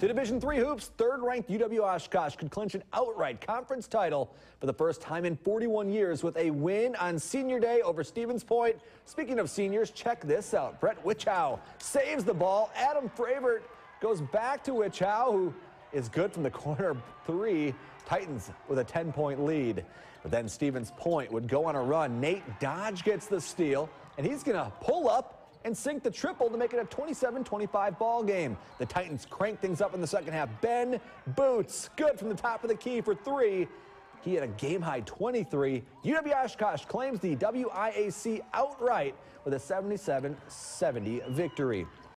To Division Three hoops, third-ranked UW Oshkosh could clinch an outright conference title for the first time in 41 years with a win on Senior Day over Stevens Point. Speaking of seniors, check this out. Brett Wichow saves the ball. Adam Fravert goes back to Wichow, who is good from the corner three. Titans with a 10-point lead. But then Stevens Point would go on a run. Nate Dodge gets the steal, and he's going to pull up and sink the triple to make it a 27-25 ball game. The Titans crank things up in the second half. Ben Boots, good from the top of the key for three. He had a game high 23. UW Oshkosh claims the WIAC outright with a 77 70 victory.